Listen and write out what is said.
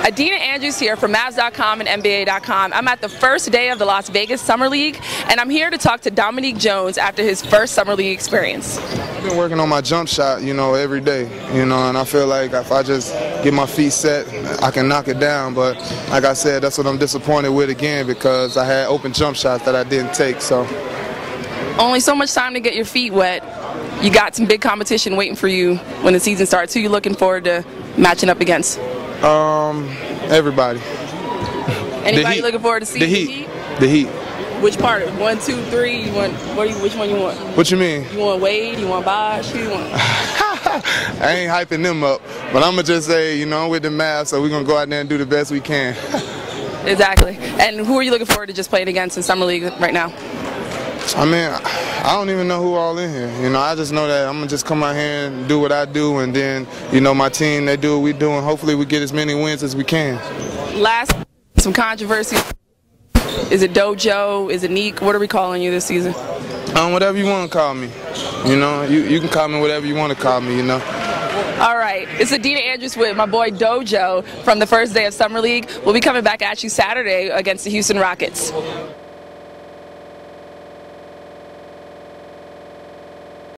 Adena Andrews here from Mavs.com and NBA.com. I'm at the first day of the Las Vegas Summer League, and I'm here to talk to Dominique Jones after his first Summer League experience. I've been working on my jump shot, you know, every day, you know, and I feel like if I just get my feet set, I can knock it down. But like I said, that's what I'm disappointed with again because I had open jump shots that I didn't take. So only so much time to get your feet wet. You got some big competition waiting for you when the season starts. Who you looking forward to matching up against? Um, everybody. Anybody looking forward to seeing the heat? The heat. Which part? One, two, three. You want? What? You, which one you want? What you mean? You want Wade? You want Bosh? Who you want? I ain't hyping them up, but I'm gonna just say, you know, I'm with the Mavs, so we're gonna go out there and do the best we can. exactly. And who are you looking forward to just playing against in summer league right now? I mean, I don't even know who all in here. You know, I just know that I'm gonna just come out here and do what I do, and then you know my team they do what we do, and hopefully we get as many wins as we can. Last, some controversy. Is it Dojo? Is it Neek? What are we calling you this season? Um, whatever you want to call me. You know, you you can call me whatever you want to call me. You know. All right, it's Adena Andrews with my boy Dojo from the first day of Summer League. We'll be coming back at you Saturday against the Houston Rockets.